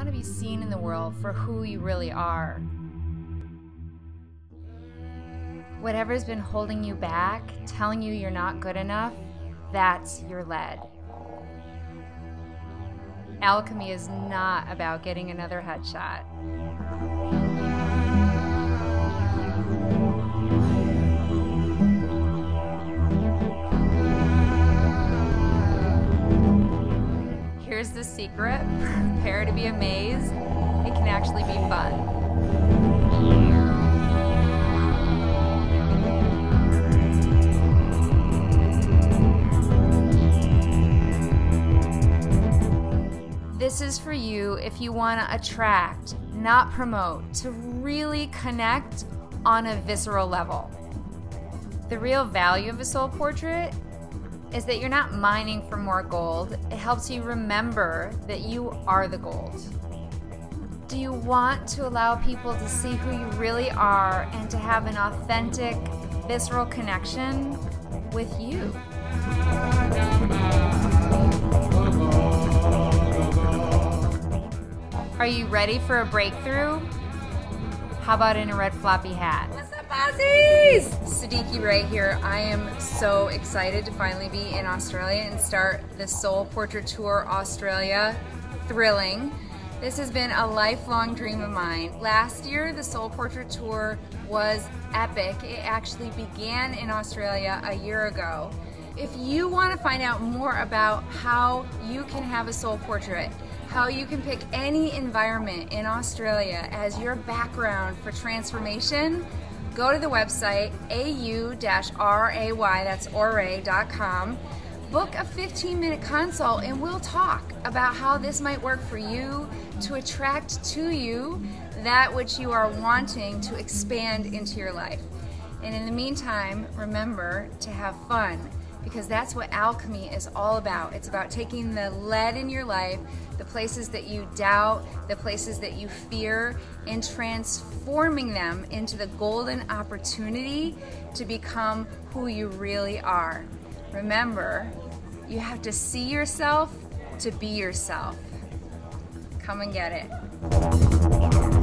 want to be seen in the world for who you really are. Whatever's been holding you back, telling you you're not good enough, that's your lead. Alchemy is not about getting another headshot. Here's the secret prepare to be amazed. It can actually be fun. This is for you if you want to attract, not promote, to really connect on a visceral level. The real value of a soul portrait is that you're not mining for more gold. It helps you remember that you are the gold. Do you want to allow people to see who you really are and to have an authentic, visceral connection with you? Are you ready for a breakthrough? How about in a red floppy hat? What's up, Aussies? Siddiqi Ray here. I am so excited to finally be in Australia and start the Soul Portrait Tour Australia. Thrilling. This has been a lifelong dream of mine. Last year, the Soul Portrait Tour was epic. It actually began in Australia a year ago. If you want to find out more about how you can have a soul portrait, how you can pick any environment in Australia as your background for transformation, go to the website au-ray, that's auray.com, book a 15 minute consult and we'll talk about how this might work for you to attract to you that which you are wanting to expand into your life. And in the meantime, remember to have fun because that's what alchemy is all about. It's about taking the lead in your life, the places that you doubt, the places that you fear, and transforming them into the golden opportunity to become who you really are. Remember, you have to see yourself to be yourself. Come and get it.